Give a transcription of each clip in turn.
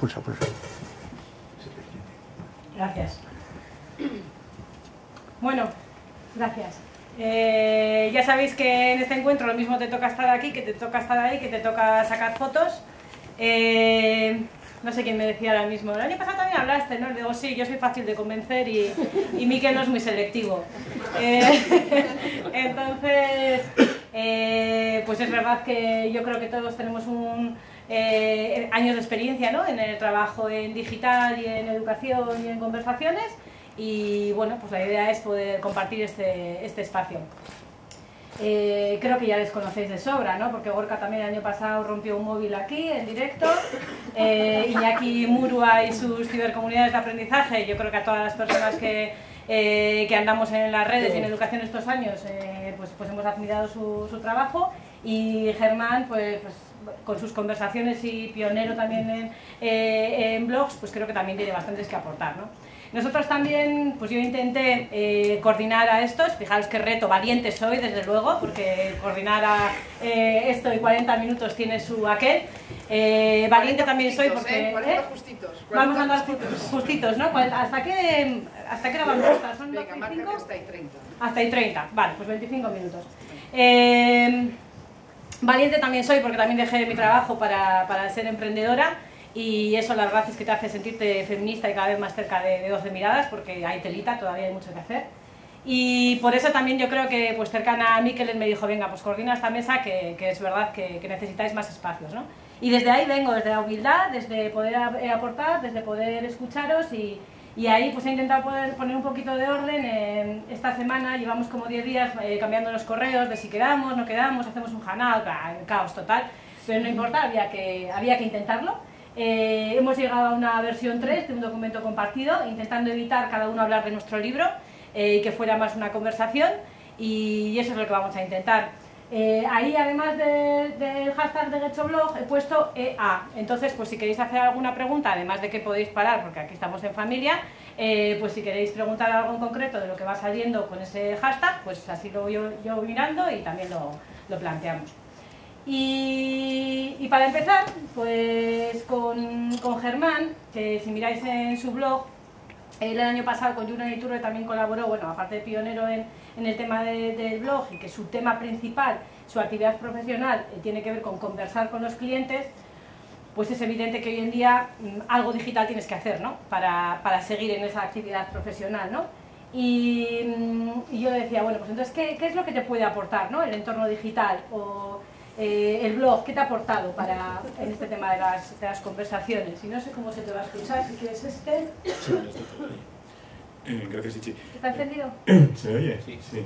pulsa, pulsa. Gracias. Bueno, gracias. Eh, ya sabéis que en este encuentro lo mismo te toca estar aquí, que te toca estar ahí, que te toca sacar fotos. Eh, no sé quién me decía ahora mismo, el año pasado también hablaste, ¿no? Digo, sí, yo soy fácil de convencer y, y no es muy selectivo. Eh, entonces, pues es verdad que yo creo que todos tenemos un, eh, años de experiencia ¿no? en el trabajo en digital y en educación y en conversaciones y bueno, pues la idea es poder compartir este, este espacio. Eh, creo que ya les conocéis de sobra, ¿no? Porque Gorka también el año pasado rompió un móvil aquí, en directo. Eh, Iñaki Murua y sus cibercomunidades de aprendizaje. Yo creo que a todas las personas que, eh, que andamos en las redes y en educación estos años, eh, pues, pues hemos admirado su, su trabajo. Y Germán, pues, pues con sus conversaciones y pionero también en, eh, en blogs, pues creo que también tiene bastantes que aportar, ¿no? Nosotros también, pues yo intenté eh, coordinar a estos, fijaros qué reto, valiente soy desde luego, porque coordinar a eh, esto y 40 minutos tiene su aquel. Eh, valiente también soy porque... 40 justitos. Vamos a 40 andar justitos, justitos ¿no? ¿Cuál- ¿Hasta qué, hasta qué hora vamos a estar? ¿Son Venga, marca 25? que está ahí 30. Hasta ahí 30, vale, pues 25 minutos. Valiente también soy porque también dejé mi trabajo para, para ser emprendedora y eso la verdad es que te hace sentirte feminista y cada vez más cerca de, de 12 miradas porque hay telita, todavía hay mucho que hacer. Y por eso también yo creo que pues cercana a Miquel me dijo, venga, pues coordina esta mesa que, que es verdad que, que necesitáis más espacios, ¿no? Y desde ahí vengo, desde la humildad, desde poder eh, aportar, desde poder escucharos y, y ahí pues he intentado poner un poquito de orden. En esta semana llevamos como 10 días eh, cambiando los correos de si quedamos, no quedamos, hacemos un hangout, caos total. Pero no importa, había que, había que intentarlo. Eh, hemos llegado a una versión 3 de un documento compartido, intentando evitar cada uno hablar de nuestro libro eh, y que fuera más una conversación. Y eso es lo que vamos a intentar. Eh, ahí, además de- del hashtag de GetchoBlog, he puesto EA. Entonces, pues si queréis hacer alguna pregunta, además de que podéis parar, porque aquí estamos en familia, eh, pues si queréis preguntar algo en concreto de lo que va saliendo con ese hashtag, pues así lo voy yo, yo mirando y también lo, lo planteamos. Y, y para empezar, pues con, con Germán, que si miráis en su blog, él el año pasado con Julian Iturbe también colaboró, bueno, aparte de pionero en, en el tema de- del blog y que su tema principal, su actividad profesional, eh, tiene que ver con conversar con los clientes, pues es evidente que hoy en día mm, algo digital tienes que hacer, ¿no? Para, para seguir en esa actividad profesional, ¿no? Y, mm, y yo decía, bueno, pues entonces, ¿qué, qué es lo que te puede aportar, ¿no? El entorno digital o eh, el blog, ¿qué te ha aportado para, en este tema de las, de las conversaciones? Y no sé cómo se te va a escuchar, si quieres este. Eh, gracias, Ichi. ¿Está encendido? ¿Se me oye? Sí, sí.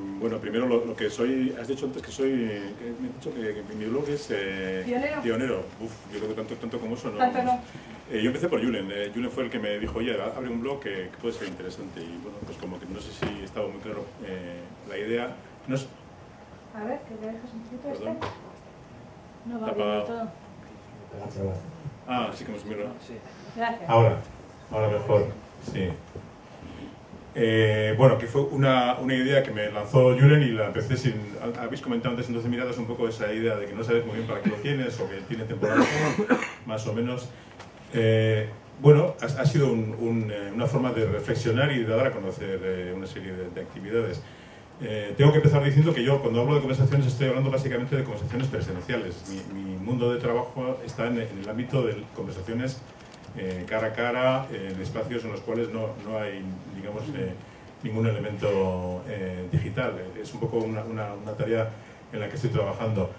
Mm, Bueno, primero lo, lo que soy, has dicho antes que soy, eh, que me has dicho que, que mi blog es... eh, ¿Pionero? Pionero. Uf, yo creo que tanto, tanto como eso no. Tanto no. Eh, yo empecé por Julen. eh, Julen fue el que me dijo, oye, abre un blog que, que puede ser interesante. Y bueno, pues como que no sé si estaba muy claro eh, la idea. No es, A ver, que le dejas un poquito este. perdón. No va bien todo. Ah, sí que hemos mirado. Gracias. Ahora, ahora mejor, sí. Eh, bueno, que fue una, una idea que me lanzó Julen y la empecé sin... Habéis comentado antes en 12 miradas un poco esa idea de que no sabes muy bien para qué lo tienes o que tiene temporada más o menos. Eh, bueno, ha, sido un- un, eh, una forma de reflexionar y de dar a conocer eh, una serie de, de actividades. Tengo que empezar diciendo que yo cuando hablo de conversaciones estoy hablando básicamente de conversaciones presenciales. Mi, mi mundo de trabajo está en, en el ámbito de conversaciones eh, cara a cara, en espacios en los cuales no, no hay, digamos, eh, ningún elemento eh, digital. Es un poco una, una- tarea en la que estoy trabajando.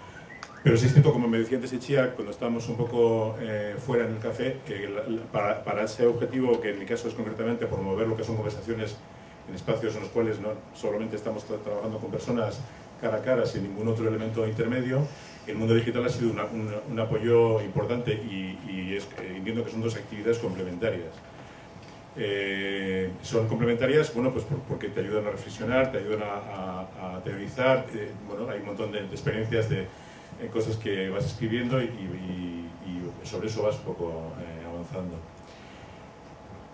Pero es cierto, como me decía antes Echia, cuando estábamos un poco fuera en el café, que para, ese objetivo, que en mi caso es concretamente promover lo que son conversaciones en espacios en los cuales no solamente estamos tra- trabajando con personas cara a cara, sin ningún otro elemento intermedio, el mundo digital ha sido un, apoyo importante y, eh, entiendo que son dos actividades complementarias. Eh, son complementarias, bueno, pues por- porque te ayudan a reflexionar, te ayudan a, teorizar, eh, bueno, hay un montón de, experiencias de cosas que vas escribiendo y, sobre eso vas un poco avanzando.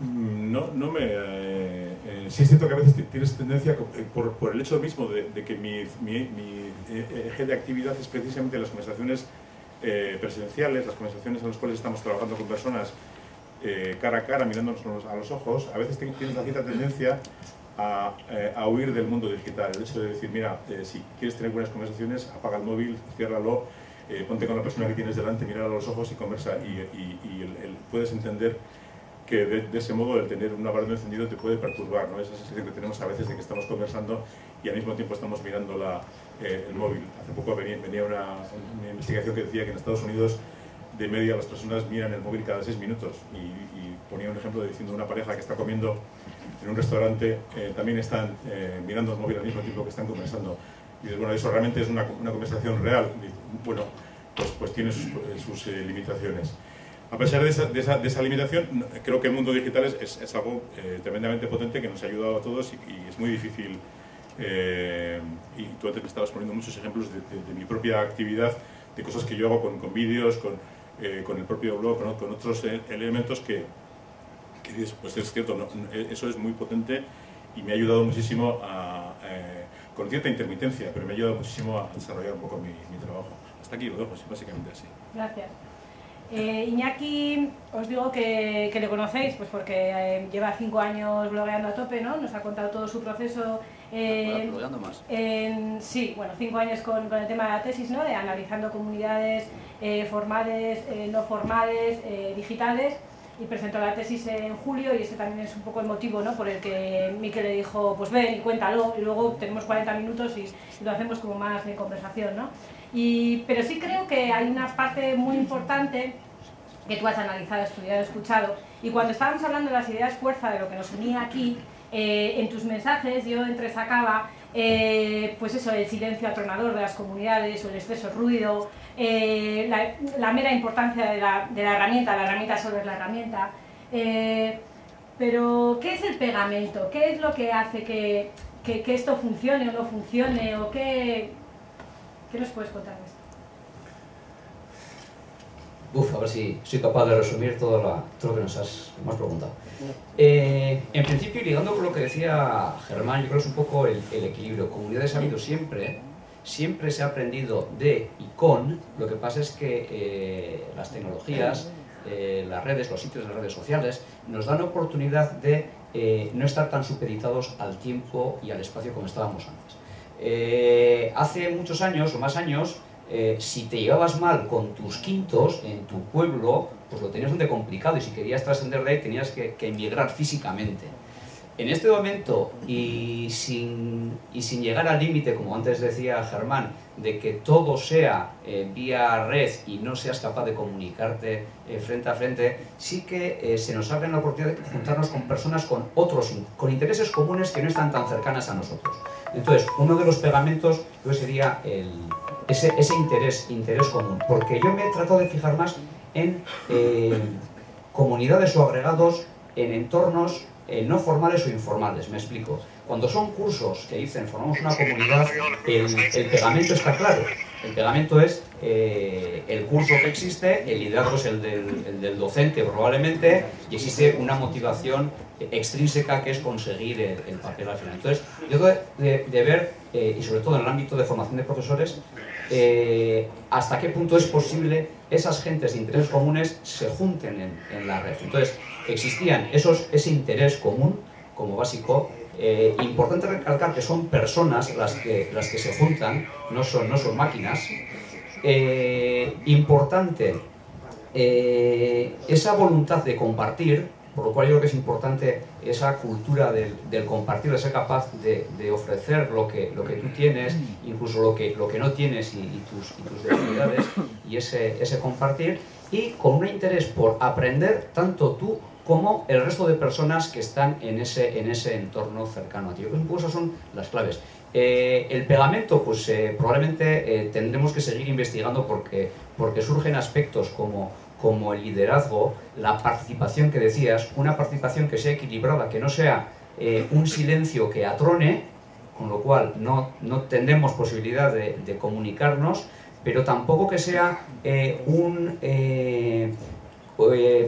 Mm, No, no me. Eh, sí es cierto que a veces ti- tienes tendencia, eh, por, el hecho mismo de, que mi, eje de actividad es precisamente las conversaciones eh, presenciales, las conversaciones en las cuales estamos trabajando con personas eh, cara a cara, mirándonos a los ojos, a veces tienes una cierta tendencia a, huir del mundo digital. El hecho de decir, mira, si quieres tener buenas conversaciones, apaga el móvil, ciérralo, ponte con la persona que tienes delante, mirar a los ojos y conversa. Y, puedes entender que de, ese modo el tener un aparato encendido te puede perturbar, ¿no? esa sensación que tenemos a veces de que estamos conversando y al mismo tiempo estamos mirando la, eh, el móvil. Hace poco venía, venía una, investigación que decía que en Estados Unidos de media las personas miran el móvil cada seis minutos y, ponía un ejemplo de diciendo una pareja que está comiendo en un restaurante eh, también están eh, mirando el móvil al mismo tiempo que están conversando. Y bueno, eso realmente es una, una conversación real. bueno, pues, pues tiene sus limitaciones. A pesar de esa, de esa, de esa, limitación, creo que el mundo digital es, algo tremendamente potente que nos ha ayudado a todos y, es muy difícil eh, y tú antes me estabas poniendo muchos ejemplos de, mi propia actividad, de cosas que yo hago con, con vídeos, con, eh, el propio blog, con, otros e, elementos que, que, pues es cierto, eso es muy potente y me ha ayudado muchísimo a, eh, con cierta intermitencia, pero me ha ayudado muchísimo a desarrollar un poco mi, mi trabajo. Hasta aquí lo dejo, básicamente así. Gracias. Eh, Iñaki, os digo que, que le conocéis, pues porque lleva cinco años blogueando a tope, ¿no? Nos ha contado todo su proceso eh, más. sí, bueno, cinco años con, con, el tema de la tesis, ¿no? De analizando comunidades eh, formales, eh, no formales, eh, digitales y presentó la tesis en julio y este también es un poco el motivo ¿no? por el que Miquel le dijo, pues ven y cuéntalo y luego tenemos 40 minutos y, lo hacemos como más de conversación. ¿no? Y, pero sí creo que hay una parte muy importante que tú has analizado, estudiado, escuchado y cuando estábamos hablando de las ideas fuerza, de lo que nos unía aquí, eh, en tus mensajes yo entresacaba eh, pues eso, el silencio atronador de las comunidades o el exceso ruido, eh, la, mera importancia de la, herramienta, la herramienta sobre la herramienta. Eh, pero, ¿qué es el pegamento? ¿Qué es lo que hace que, que, que esto funcione o no funcione? ¿O qué, qué nos puedes contar de esto? Uf, a ver si soy capaz de resumir todo, la, todo lo que nos has, me has preguntado. Eh, en principio, ligando con lo que decía Germán, yo creo que es un poco el, equilibrio. Comunidades ha habido siempre, siempre se ha aprendido de y con, lo que pasa es que eh, las tecnologías, eh, las redes, los sitios de redes sociales, nos dan oportunidad de no estar tan supeditados al tiempo y al espacio como estábamos antes. Hace muchos años o más años, eh, si te llevabas mal con tus quintos en tu pueblo, pues lo tenías bastante complicado y si querías trascender de ahí tenías que, emigrar físicamente. En este momento, y sin, llegar al límite, como antes decía Germán, de que todo sea eh, vía red y no seas capaz de comunicarte eh, frente a frente, sí que se nos abre la oportunidad de juntarnos con personas con otros, con intereses comunes que no están tan cercanas a nosotros. Entonces, uno de los pegamentos sería el, ese, ese interés, interés común. Porque yo me he tratado de fijar más en eh, comunidades o agregados, en entornos eh, no formales o informales, me explico. Cuando son cursos que dicen formamos una comunidad, el pegamento está claro. El pegamento es eh, el curso que existe, el liderazgo es el del, el del, docente probablemente, y existe una motivación extrínseca que es conseguir el, papel al final. Entonces, yo tengo de, de ver, y sobre todo en el ámbito de formación de profesores, eh, hasta qué punto es posible esas gentes de intereses comunes se junten en, la red. Entonces, existían ese interés común como básico. Eh, importante recalcar que son personas las que, las que se juntan, no son, no son máquinas. Eh, importante esa voluntad de compartir, por lo cual yo creo que es importante esa cultura del, compartir, de ser capaz de, ofrecer lo que, lo que tú tienes, incluso lo que, lo que no tienes y, tus, y tus debilidades, y ese, ese compartir, y con un interés por aprender tanto tú como el resto de personas que están en ese, en ese entorno cercano a ti. esas son las claves. Eh, el pegamento, pues eh, probablemente eh, tendremos que seguir investigando porque, porque surgen aspectos como como el liderazgo, la participación que decías, una participación que sea equilibrada, que no sea un silencio que atrone, con lo cual no, no tendremos posibilidad de, comunicarnos, pero tampoco que sea un...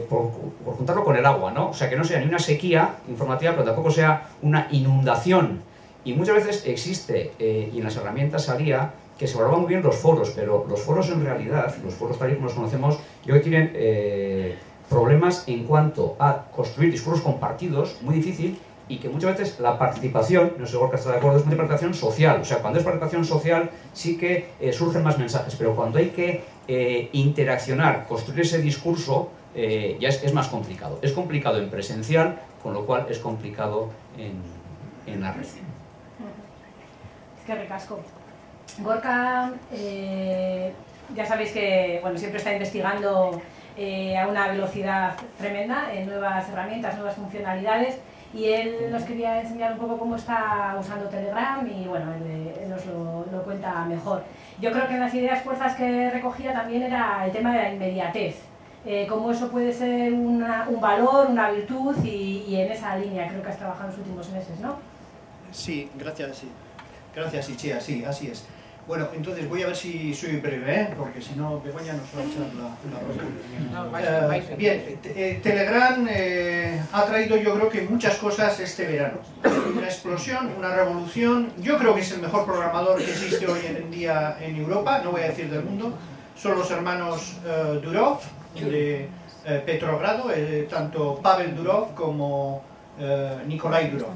por, juntarlo con el agua, ¿no? O sea, que no sea ni una sequía informativa, pero tampoco sea una inundación. Y muchas veces existe, y en las herramientas salía, que se valoran muy bien los foros, pero los foros en realidad, los foros tal y como los conocemos, yo creo que tienen eh, problemas en cuanto a construir discursos compartidos, muy difícil, y que muchas veces la participación, no sé Gorka está de acuerdo, es una participación social. O sea, cuando es participación social sí que eh, surgen más mensajes, pero cuando hay que eh, interaccionar, construir ese discurso, eh, ya es, es, más complicado. Es complicado en presencial, con lo cual es complicado en, en la red. Es que recasco. Gorka, ya sabéis que bueno, siempre está investigando a una velocidad tremenda en nuevas herramientas, nuevas funcionalidades y él nos quería enseñar un poco cómo está usando Telegram y bueno, él, nos lo, cuenta mejor. Yo creo que en las ideas fuerzas que recogía también era el tema de la inmediatez, eh, cómo eso puede ser un valor, una virtud y, y, en esa línea creo que has trabajado en los últimos meses, ¿no? Sí, gracias, sí. Gracias, Ichia, sí, así es. Bueno, entonces voy a ver si soy breve, ¿eh? porque si no, Begoña nos va a echar la, la uh, Bien, eh, Telegram eh, ha traído yo creo que muchas cosas este verano. Una explosión, una revolución. Yo creo que es el mejor programador que existe hoy en día en Europa, no voy a decir del mundo. Son los hermanos uh, Durov, de Petrogrado, tanto Pavel Durov como Nikolai Durov.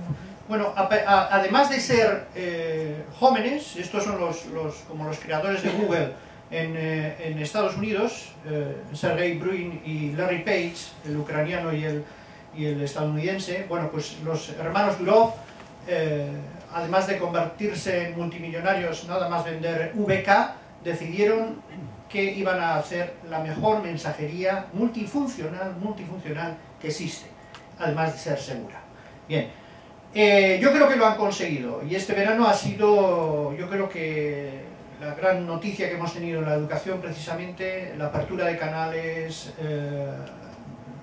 Bueno, además de ser eh, jóvenes, estos son los, como los creadores de Google en, eh, Estados Unidos, eh, Sergey Brin y Larry Page, el ucraniano y el, y el estadounidense, bueno, pues los hermanos Durov, además de convertirse en multimillonarios, nada más vender VK, decidieron que iban a hacer la mejor mensajería multifuncional, multifuncional que existe, además de ser segura. Bien, eh, yo creo que lo han conseguido y este verano ha sido, yo creo que la gran noticia que hemos tenido en la educación precisamente, la apertura de canales, eh,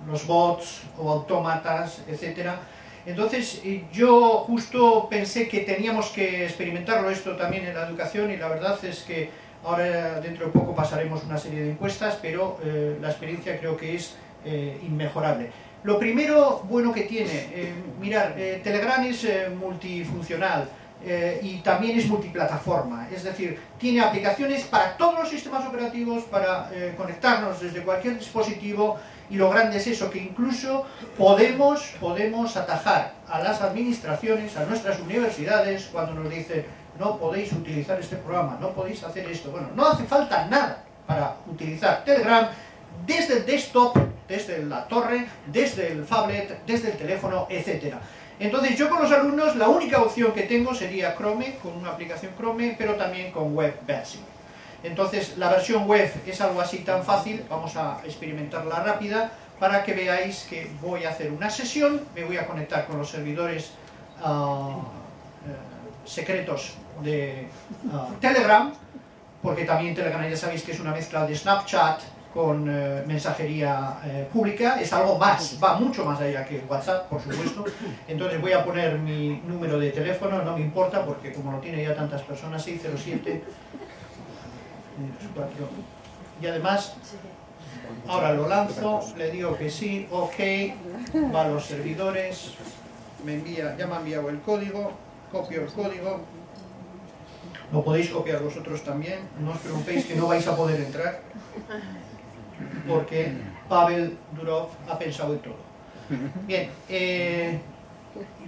los bots o autómatas, etcétera. Entonces yo justo pensé que teníamos que experimentarlo esto también en la educación y la verdad es que ahora dentro de poco pasaremos una serie de encuestas, pero eh, la experiencia creo que es inmejorable. Lo primero bueno que tiene, eh, mirar, eh, Telegram es eh, multifuncional y también es multiplataforma, es decir, tiene aplicaciones para todos los sistemas operativos, para conectarnos desde cualquier dispositivo y lo grande es eso, que incluso podemos, podemos atajar a las administraciones, a nuestras universidades, cuando nos dicen no podéis utilizar este programa, no podéis hacer esto. Bueno, no hace falta nada para utilizar Telegram desde el desktop desde la torre, desde el phablet, desde el teléfono, etc. Entonces yo con los alumnos la única opción que tengo sería Chrome, con una aplicación Chrome, pero también con web version. Entonces la versión web es algo así tan fácil, vamos a experimentarla rápida, para que veáis que voy a hacer una sesión, me voy a conectar con los servidores uh, secretos de uh, Telegram, porque también Telegram ya sabéis que es una mezcla de Snapchat, con eh, mensajería eh, pública, es algo más, va mucho más allá que WhatsApp, por supuesto. Entonces voy a poner mi número de teléfono, no me importa, porque como lo tiene ya tantas personas, 607 y además ahora lo lanzo, le digo que sí, ok, va a los servidores, me envía, ya me ha enviado el código, copio el código, lo podéis copiar vosotros también, no os preocupéis que no vais a poder entrar porque Pavel Durov ha pensado en todo. Bien, eh,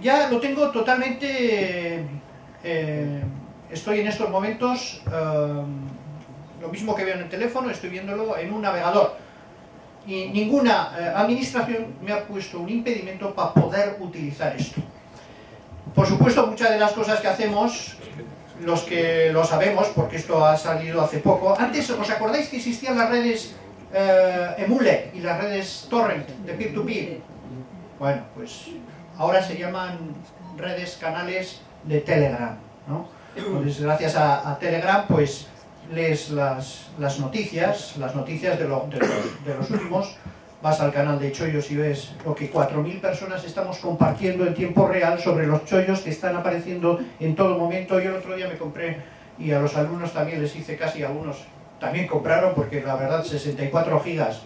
ya lo tengo totalmente, eh, estoy en estos momentos, eh, lo mismo que veo en el teléfono, estoy viéndolo en un navegador. Y ninguna administración me ha puesto un impedimento para poder utilizar esto. Por supuesto, muchas de las cosas que hacemos los que lo sabemos, porque esto ha salido hace poco. Antes, ¿os acordáis que existían las redes eh, Emule y las redes Torrent de peer-to-peer. Bueno, pues ahora se llaman redes canales de Telegram. ¿no? Entonces, gracias a, Telegram, pues lees las, las, noticias, las noticias de, lo, de, los, últimos, vas al canal de chollos y ves lo que 4.000 personas estamos compartiendo en tiempo real sobre los chollos que están apareciendo en todo momento. Yo el otro día me compré, y a los alumnos también les hice casi algunos también compraron porque la verdad 64 gigas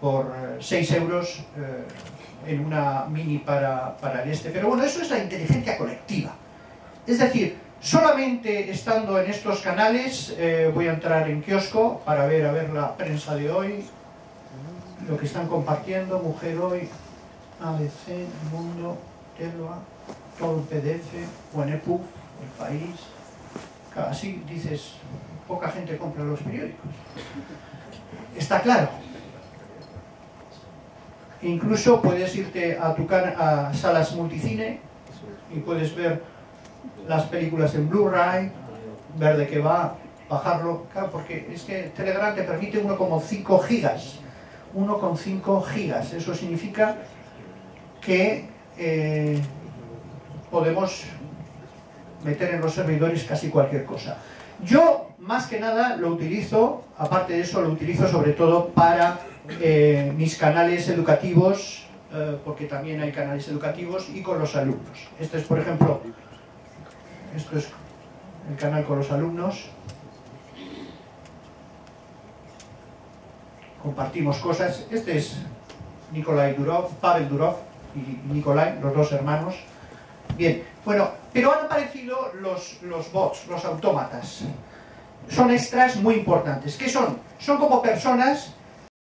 por 6 eh, euros eh, en una mini para, para el este. Pero bueno, eso es la inteligencia colectiva. Es decir, Solamente estando en estos canales, eh, voy a entrar en kiosco para ver a ver la prensa de hoy, lo que están compartiendo, Mujer Hoy, ABC, Mundo, Telva, todo el PDF, o en EPUB, El País. Así dices, poca gente compra los periódicos. Está claro. Incluso puedes irte a tu a salas multicine y puedes ver las películas en Blu-ray, ver de qué va, bajarlo, claro, porque es que Telegram te permite 1,5 gigas. 1,5 gigas. Eso significa que eh, podemos meter en los servidores casi cualquier cosa. Yo, más que nada, lo utilizo, aparte de eso, lo utilizo sobre todo para eh, mis canales educativos, eh, porque también hay canales educativos, y con los alumnos. Este es, por ejemplo, esto es el canal con los alumnos. Compartimos cosas. Este es Nikolai Durov, Pavel Durov y Nikolai, los dos hermanos. Bien, bueno, pero han aparecido los, los bots, los autómatas. Son extras muy importantes. ¿Qué son? Son como personas